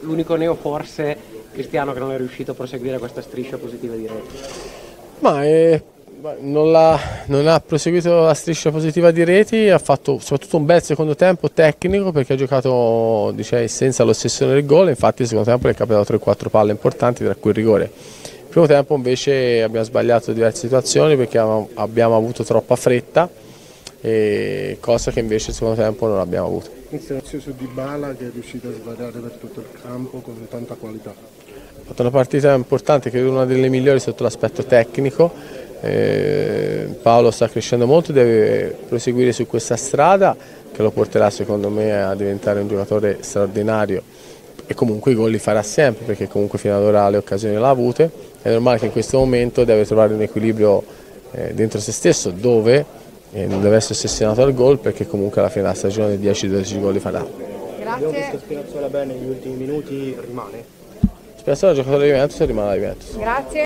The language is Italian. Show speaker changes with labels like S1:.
S1: l'unico neo forse Cristiano che non è riuscito a proseguire questa striscia positiva di reti.
S2: Ma eh, non, ha, non, ha, proseguito la striscia positiva di reti, ha fatto soprattutto un bel secondo tempo tecnico perché ha giocato diciamo, senza l'ossessione del gol, infatti il secondo tempo gli è capitato 3-4 palle importanti tra cui il rigore. Il primo tempo invece abbiamo sbagliato diverse situazioni perché abbiamo avuto troppa fretta, cosa che invece il secondo tempo non abbiamo avuto.
S3: Inizio su Dybala che è riuscito a svariare per tutto il campo con tanta qualità.
S2: Ha fatto una partita importante, credo una delle migliori sotto l'aspetto tecnico. Eh, Paolo sta crescendo molto, deve proseguire su questa strada che lo porterà secondo me a diventare un giocatore straordinario e comunque i gol li farà sempre perché comunque fino ad ora le occasioni le ha avute. È normale che in questo momento deve trovare un equilibrio eh, dentro se stesso dove eh, non deve essere ossessionato al gol perché comunque alla fine della stagione 10-12 gol li farà.
S4: Grazie. Abbiamo visto Spinazzola bene negli ultimi minuti, rimane?
S2: Spinazzola è giocatore di Juventus e rimane alla Juventus.
S4: Grazie.